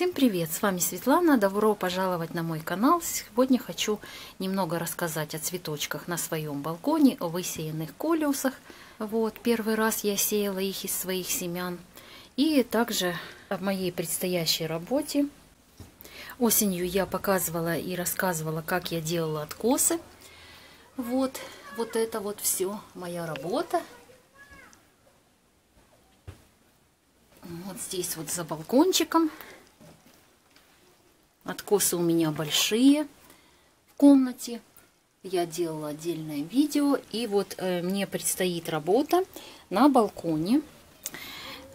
Всем привет! С вами Светлана. Добро пожаловать на мой канал. Сегодня хочу немного рассказать о цветочках на своем балконе, о высеянных колеусах. Вот, первый раз я сеяла их из своих семян. И также о моей предстоящей работе. Осенью я показывала и рассказывала, как я делала откосы. Вот, вот это вот все моя работа. Вот здесь вот за балкончиком Откосы у меня большие в комнате. Я делала отдельное видео. И вот э, мне предстоит работа на балконе.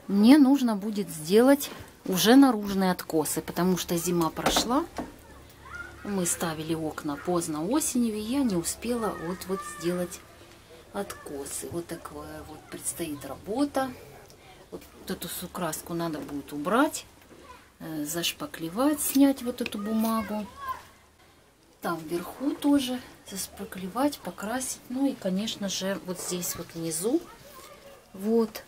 Мне нужно будет сделать уже наружные откосы, потому что зима прошла. Мы ставили окна поздно осенью, и я не успела вот, вот сделать откосы. Вот такая вот предстоит работа. Вот эту краску надо будет убрать. Э, зашпаклевать, снять вот эту бумагу. Там вверху тоже зашпаклевать, покрасить. Ну и, конечно же, вот здесь вот внизу, вот,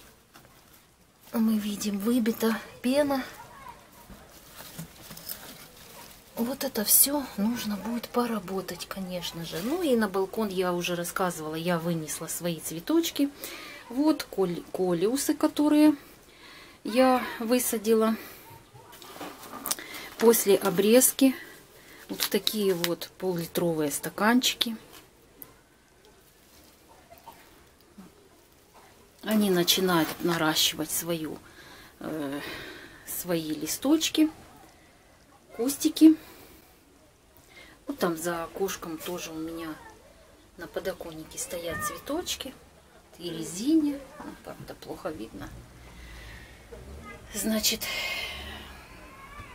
мы видим, выбита пена. Вот это все нужно будет поработать, конечно же. Ну и на балкон я уже рассказывала, я вынесла свои цветочки. Вот колиусы, которые я высадила после обрезки вот в такие вот пол-литровые стаканчики. Они начинают наращивать свою, э, свои листочки, кустики. Вот там за окошком тоже у меня на подоконнике стоят цветочки и резине. Ну, правда, плохо видно. Значит,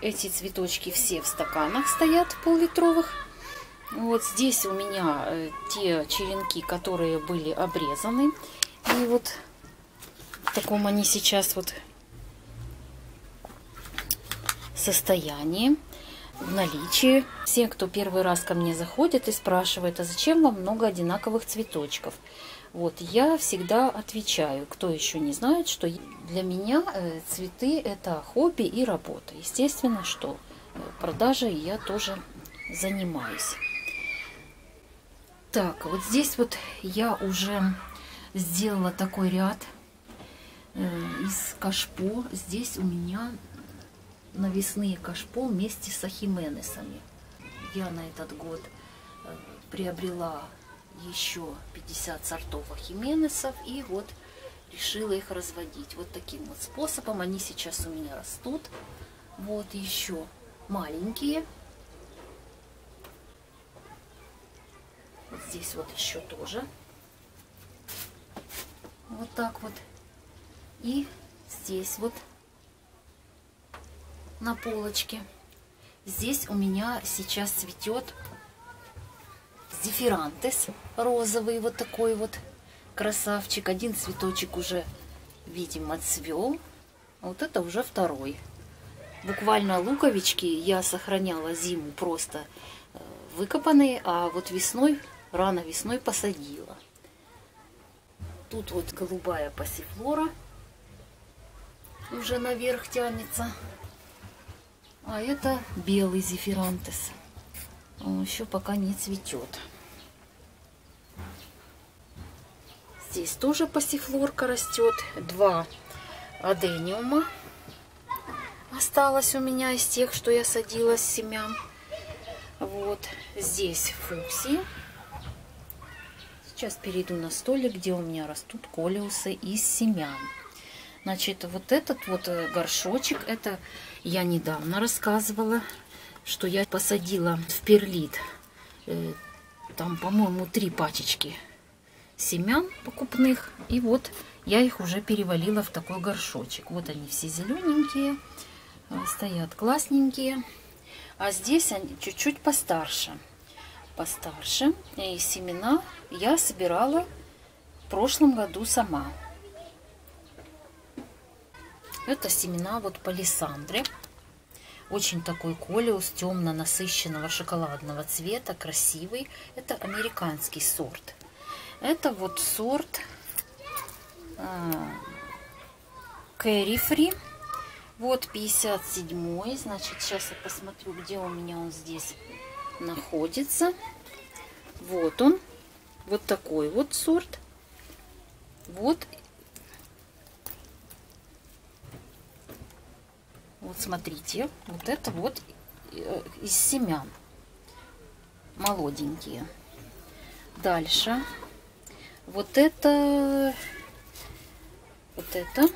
эти цветочки все в стаканах стоят пол-литровых. Вот здесь у меня э, те черенки, которые были обрезаны. И вот в таком они сейчас вот состоянии, в наличии. Все, кто первый раз ко мне заходит и спрашивает, а зачем вам много одинаковых цветочков? Вот, я всегда отвечаю, кто еще не знает, что для меня э, цветы это хобби и работа. Естественно, что э, продажей я тоже занимаюсь. Так, вот здесь вот я уже сделала такой ряд э, из кашпо. Здесь у меня навесные кашпо вместе с ахименесами. Я на этот год приобрела еще 50 сортов ахименесов и вот решила их разводить вот таким вот способом. Они сейчас у меня растут. Вот еще маленькие. Вот здесь вот еще тоже. Вот так вот. И здесь вот на полочке. Здесь у меня сейчас цветет дифирантес розовый, вот такой вот красавчик. Один цветочек уже, видимо, отцвел. Вот это уже второй. Буквально луковички я сохраняла зиму просто э, выкопанные, а вот весной, рано весной посадила. Тут вот голубая пассифлора уже наверх тянется. А это белый зефирантес. Он еще пока не цветет. Здесь тоже пассифлорка растет. Два адениума осталось у меня из тех, что я садила с семян. Вот здесь фуксии. Сейчас перейду на столик, где у меня растут колиусы из семян. Значит, вот этот вот э, горшочек, это я недавно рассказывала, что я посадила в перлит. Э, там, по-моему, три пачечки семян покупных. И вот я их уже перевалила в такой горшочек. Вот они все зелененькие, э, стоят классненькие. А здесь они чуть-чуть постарше. Постарше. И семена я собирала в прошлом году сама. Это семена вот палисандры. Очень такой колиус темно-насыщенного шоколадного цвета, красивый. Это американский сорт. Это вот сорт Кэрри Фри. Вот 57 значит, сейчас я посмотрю, где у меня он здесь находится. Вот он, вот такой вот сорт. Вот. Вот смотрите, вот это вот э, из семян. Молоденькие. Дальше. Вот это... Вот это.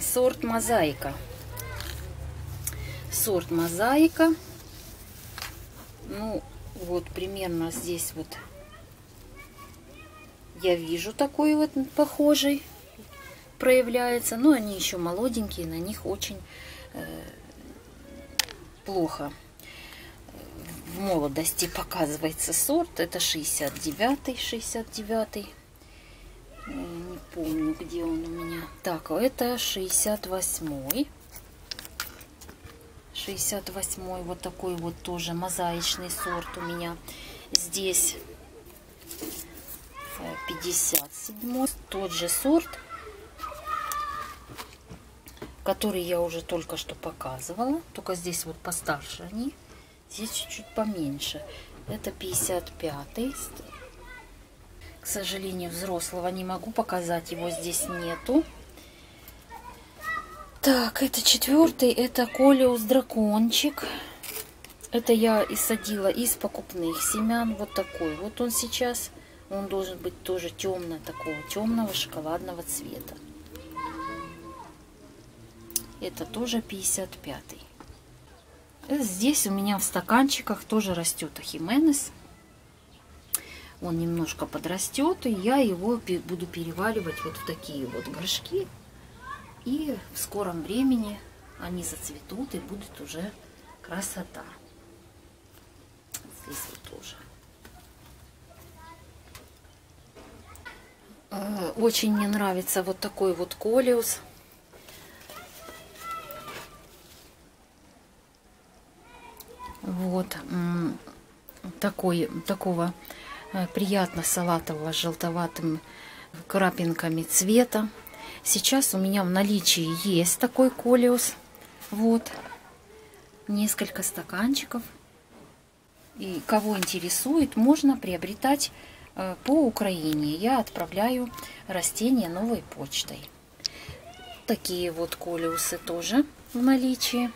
Сорт мозаика. Сорт мозаика. Ну, вот примерно здесь вот я вижу такой вот похожий проявляется. Но они еще молоденькие, на них очень э, плохо в молодости показывается сорт. Это 69-й, 69-й. Не помню, где он у меня. Так, это 68-й. 68 вот такой вот тоже мозаичный сорт у меня. Здесь 57 тот же сорт, который я уже только что показывала. Только здесь вот постарше они. Здесь чуть-чуть поменьше. Это 55 К сожалению, взрослого не могу показать. Его здесь нету. Так, это четвертый, это Колиус дракончик. Это я и садила из покупных семян. Вот такой. Вот он сейчас. Он должен быть тоже темно, такого темного шоколадного цвета. Это тоже 55-й. Э, здесь у меня в стаканчиках тоже растет ахименес. Он немножко подрастет, и я его буду переваливать вот в такие вот горшки. И в скором времени они зацветут и будет уже красота. Здесь вот тоже. Э, очень мне нравится вот такой вот колиус. Вот такой, такого э, приятно салатового желтоватым крапинками цвета. Сейчас у меня в наличии есть такой колиус. Вот. Несколько стаканчиков. И кого интересует, можно приобретать э, по Украине. Я отправляю растения новой почтой. Такие вот колиусы тоже в наличии.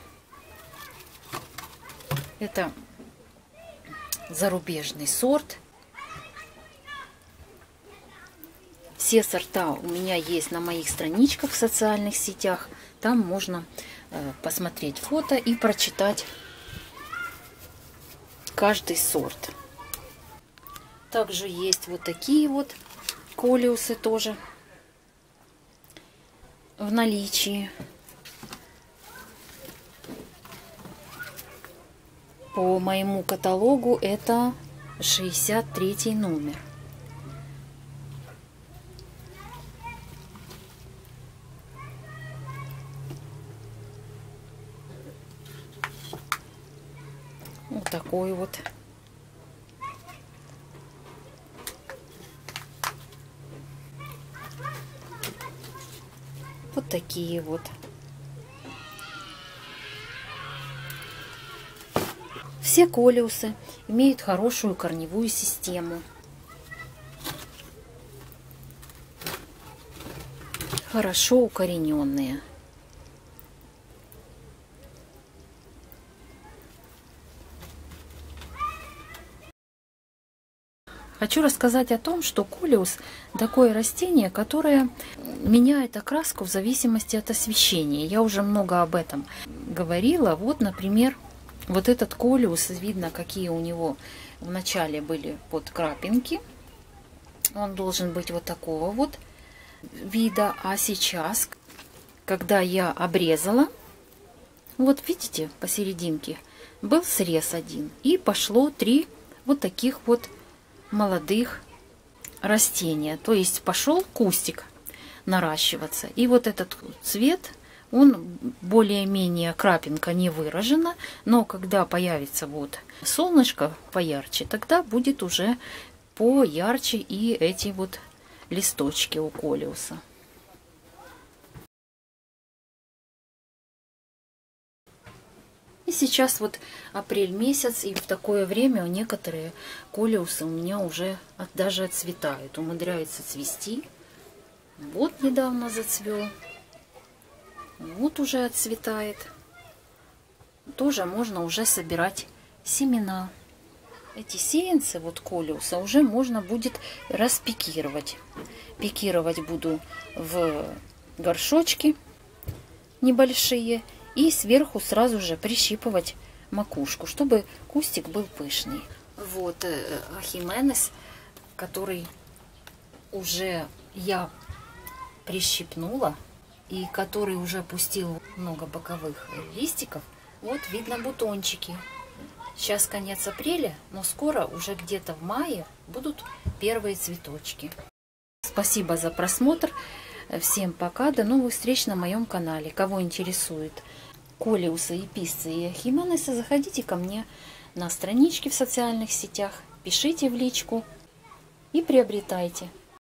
Это зарубежный сорт. Все сорта у меня есть на моих страничках в социальных сетях. Там можно э, посмотреть фото и прочитать каждый сорт. Также есть вот такие вот колиусы тоже в наличии. По моему каталогу это 63 номер. такой вот. Вот такие вот. Все колиусы имеют хорошую корневую систему. Хорошо укорененные. Хочу рассказать о том, что колиус такое растение, которое меняет окраску в зависимости от освещения. Я уже много об этом говорила. Вот, например, вот этот колиус, видно, какие у него в начале были под крапинки. Он должен быть вот такого вот вида. А сейчас, когда я обрезала, вот видите, посерединке был срез один. И пошло три вот таких вот молодых растения. То есть пошел кустик наращиваться. И вот этот цвет, он более-менее крапинка не выражена, но когда появится вот солнышко поярче, тогда будет уже поярче и эти вот листочки у колиуса. И сейчас вот апрель месяц, и в такое время некоторые колиусы у меня уже даже отцветают, умудряются цвести. Вот недавно зацвел. Вот уже отцветает. Тоже можно уже собирать семена. Эти сеянцы, вот колиуса, уже можно будет распикировать. Пикировать буду в горшочки небольшие и сверху сразу же прищипывать макушку, чтобы кустик был пышный. Вот э, ахименес, который уже я прищипнула и который уже пустил много боковых листиков. Вот видно бутончики. Сейчас конец апреля, но скоро, уже где-то в мае, будут первые цветочки. Спасибо за просмотр. Всем пока. До новых встреч на моем канале. Кого интересует колиусы, эписцы и химанесы, заходите ко мне на странички в социальных сетях, пишите в личку и приобретайте.